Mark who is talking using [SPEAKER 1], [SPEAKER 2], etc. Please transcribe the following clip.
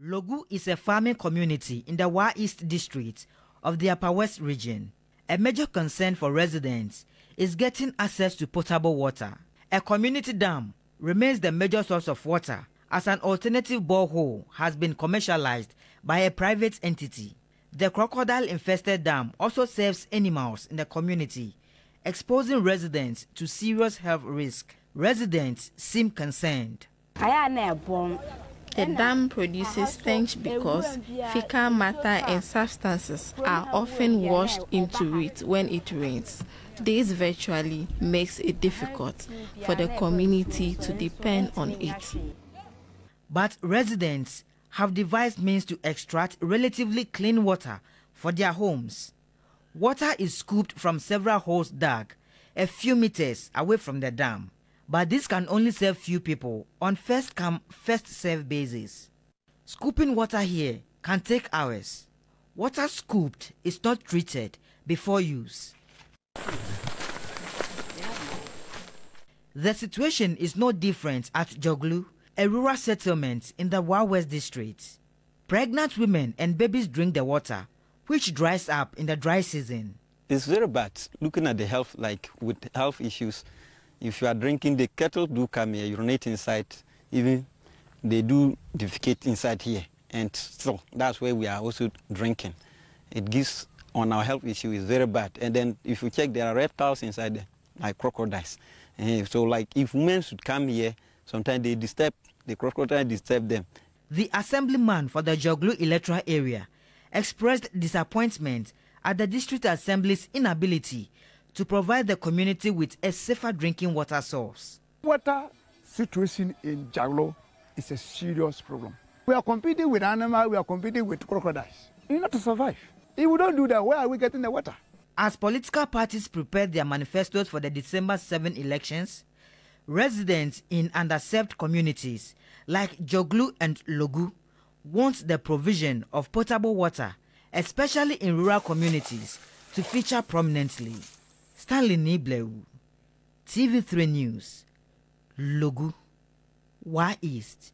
[SPEAKER 1] Logu is a farming community in the Wa East district of the Upper West region. A major concern for residents is getting access to potable water. A community dam remains the major source of water as an alternative borehole has been commercialized by a private entity. The crocodile infested dam also serves animals in the community, exposing residents to serious health risk. Residents seem concerned.
[SPEAKER 2] The dam produces stench because fecal matter and substances are often washed into it when it rains. This virtually makes it difficult for the community to depend on it.
[SPEAKER 1] But residents have devised means to extract relatively clean water for their homes. Water is scooped from several holes dug a few meters away from the dam but this can only serve few people on first come first serve basis. Scooping water here can take hours. Water scooped is not treated before use. The situation is no different at Joglu, a rural settlement in the Wa West district. Pregnant women and babies drink the water, which dries up in the dry season.
[SPEAKER 3] It's very bad looking at the health, like with health issues. If you are drinking, the kettle do come here, urinate inside. Even they do defecate inside here. And so that's where we are also drinking. It gives on our health issue is very bad. And then if you check, there are reptiles inside there, like crocodiles. And so like if women should come here, sometimes they disturb, the crocodile disturb them.
[SPEAKER 1] The assemblyman for the Joglu electoral area expressed disappointment at the district assembly's inability to provide the community with a safer drinking water source.
[SPEAKER 4] Water situation in Joglu is a serious problem. We are competing with animals, we are competing with crocodiles. In order to survive. If we don't do that, where are we getting the water?
[SPEAKER 1] As political parties prepare their manifestos for the December 7 elections, residents in underserved communities like Joglu and Logu want the provision of potable water, especially in rural communities, to feature prominently. Stanley Niblewu, TV3 News, Logu, Wa East.